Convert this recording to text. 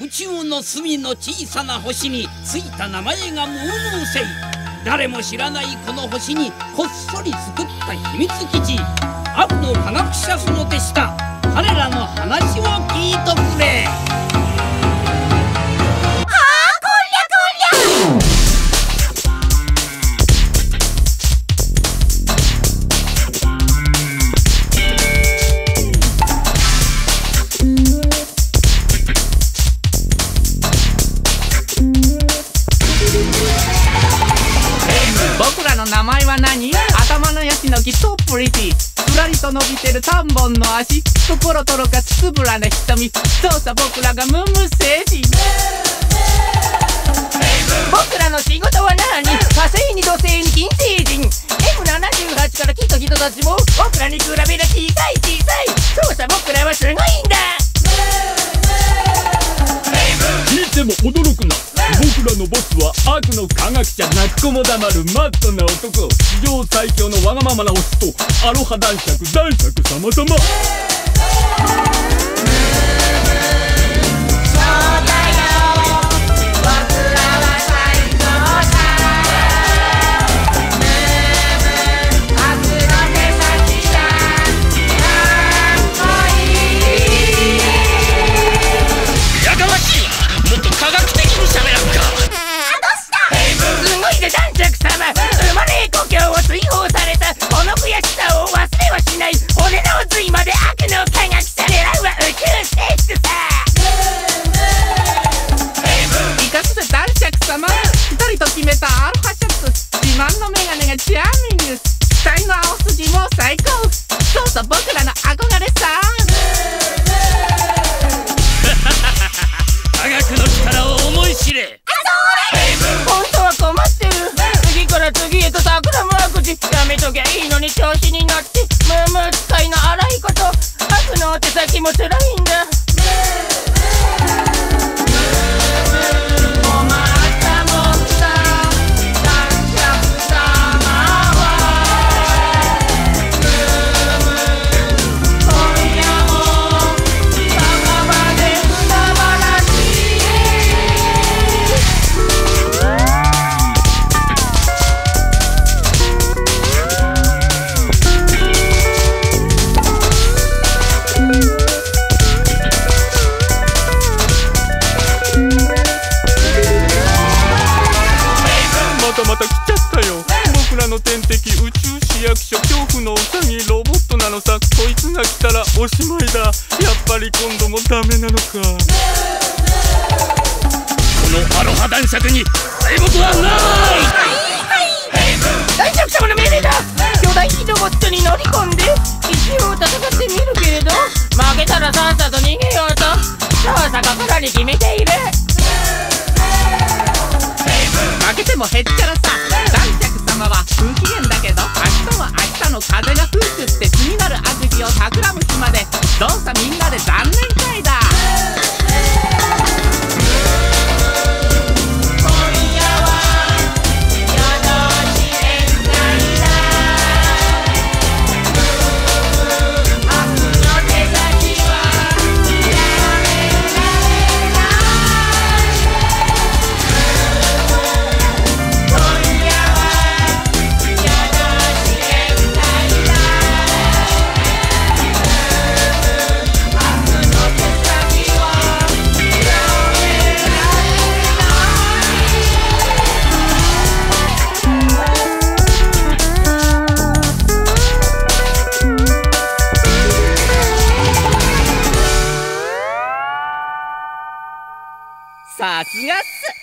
宇宙の隅の小さな星についた名前がムームー星誰も知らないこの星にこっそり作った秘密基地。アブの科学者その手下。彼らの話を聞いとくれ。名前は何？頭のヤシの木とプリティ。ふらりと伸びてる3本の足。心とろかつぶらな瞳。そうさ僕らがムーム星人僕らの仕事は何？火星に土星に金星人。M78 から来た人たちも僕らに比べる小さいは悪の科学者泣く子も黙るマットな男。史上最強のわがままなオスとアロハ男爵男爵様様したを忘れはしない。俺の悪の手先も辛いんだの天敵宇宙市役所恐怖のウサギロボットなのさ。こいつが来たらおしまいだ。やっぱり今度もダメなのか。このアロハ男爵に敗北はない。大爵様の命令だ巨大ロボットに乗り込んで一応戦ってみるけれど。負けたらさっさと逃げようと。さあさ心に決めている。負けてもへっちゃらさ。男爵風が吹くって次なる悪事を企さすがっす。